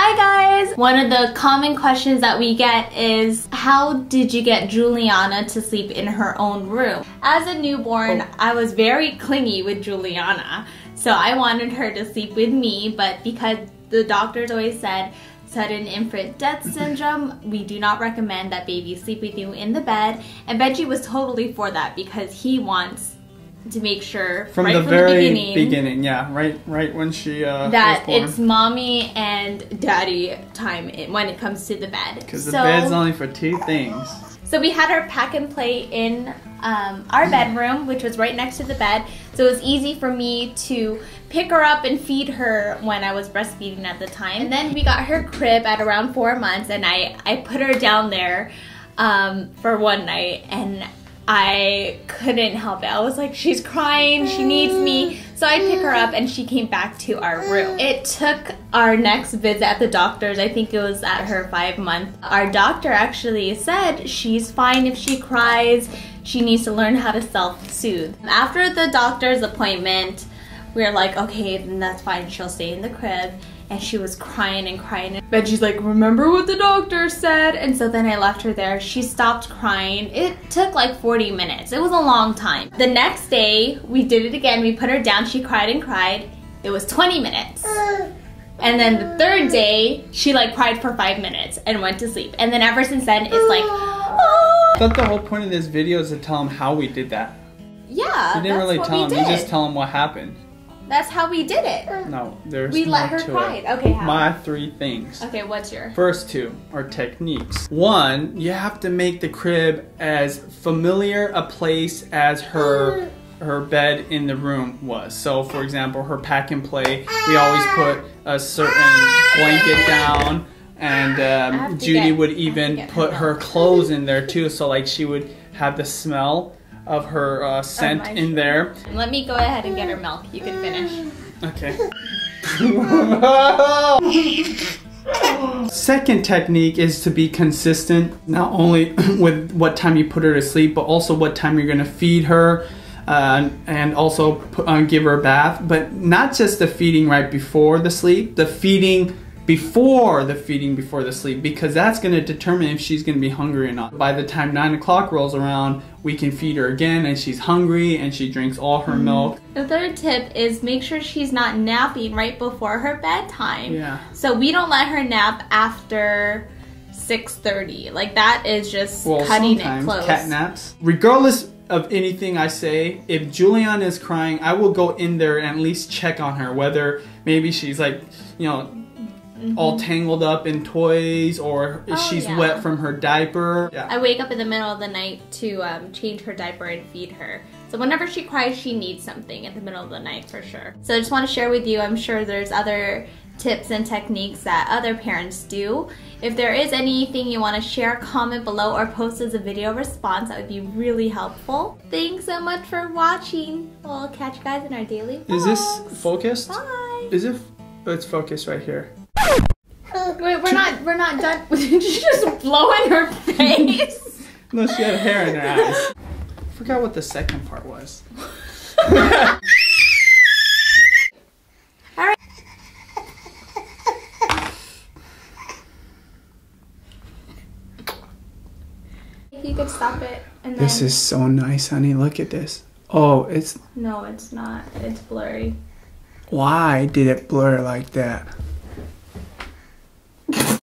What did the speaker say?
Hi guys! One of the common questions that we get is how did you get Julianna to sleep in her own room? As a newborn, oh. I was very clingy with Julianna. So I wanted her to sleep with me, but because the doctors always said sudden infant death syndrome, we do not recommend that babies sleep with you in the bed. And Benji was totally for that because he wants to make sure from right the from very the beginning, beginning, yeah, right, right when she uh, that it's mommy and daddy time when it comes to the bed. Because so, the bed's only for two things. So we had our pack and play in um, our bedroom, which was right next to the bed. So it was easy for me to pick her up and feed her when I was breastfeeding at the time. And then we got her crib at around four months, and I I put her down there um, for one night, and I couldn't help it. I was like, she's crying, she needs me. So I pick her up and she came back to our room. It took our next visit at the doctor's, I think it was at her five month. Our doctor actually said she's fine if she cries. She needs to learn how to self-soothe. After the doctor's appointment, we were like, okay, then that's fine, she'll stay in the crib and she was crying and crying. But she's like, remember what the doctor said? And so then I left her there. She stopped crying. It took like 40 minutes. It was a long time. The next day, we did it again. We put her down. She cried and cried. It was 20 minutes. And then the third day, she like cried for five minutes and went to sleep. And then ever since then, it's like, oh. I thought the whole point of this video is to tell them how we did that. Yeah, You didn't really tell them. You just tell them what happened. That's how we did it. No, there's We let her cry. It. Okay, how? My three things. Okay, what's your? First two are techniques. One, you have to make the crib as familiar a place as her her bed in the room was. So, for example, her pack and play, we always put a certain blanket down, and um, Judy get, would even put her clothes in there too. So, like, she would have the smell of her uh, scent oh, in there. Let me go ahead and get her milk. You can finish. Okay. Second technique is to be consistent, not only with what time you put her to sleep, but also what time you're going to feed her. Uh, and also put, uh, give her a bath, but not just the feeding right before the sleep, the feeding before the feeding before the sleep because that's going to determine if she's going to be hungry or not. By the time 9 o'clock rolls around, we can feed her again and she's hungry and she drinks all her mm-hmm. milk. The third tip is make sure she's not napping right before her bedtime. Yeah. So we don't let her nap after 6.30. Like that is just well, cutting it close. cat naps. Regardless of anything I say, if Julian is crying, I will go in there and at least check on her, whether maybe she's like, you know, mm-hmm. all tangled up in toys or oh, she's yeah. wet from her diaper. Yeah. I wake up in the middle of the night to um, change her diaper and feed her. So whenever she cries, she needs something in the middle of the night for sure. So I just want to share with you, I'm sure there's other tips and techniques that other parents do. If there is anything you want to share, comment below or post as a video response. That would be really helpful. Thanks so much for watching. We'll catch you guys in our daily vlogs. Is this focused? Bye. Is it? It's focused right here. We're not done. You just blow in her face? no, she had hair in her eyes. I forgot what the second part was. Alright. If you could stop it and then... This is so nice, honey. Look at this. Oh, it's... No, it's not. It's blurry. Why did it blur like that?